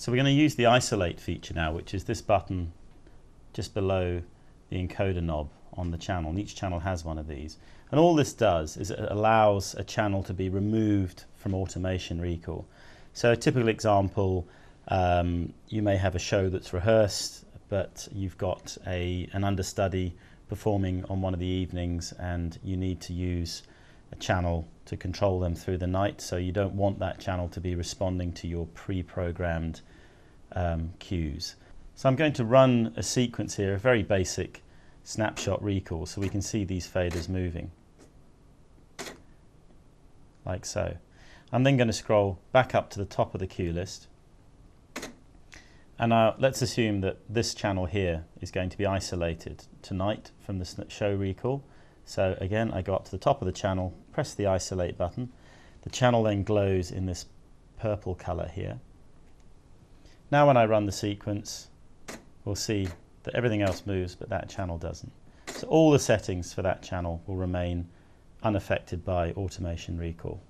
So we're going to use the isolate feature now, which is this button just below the encoder knob on the channel. And each channel has one of these. And all this does is it allows a channel to be removed from automation recall. So a typical example, um, you may have a show that's rehearsed, but you've got a, an understudy performing on one of the evenings and you need to use a channel to control them through the night. So you don't want that channel to be responding to your pre-programmed um, cues. So I'm going to run a sequence here, a very basic snapshot recall, so we can see these faders moving, like so. I'm then going to scroll back up to the top of the cue list. And now let's assume that this channel here is going to be isolated tonight from the show recall. So again, I go up to the top of the channel, press the isolate button. The channel then glows in this purple color here. Now when I run the sequence, we'll see that everything else moves, but that channel doesn't. So all the settings for that channel will remain unaffected by automation recall.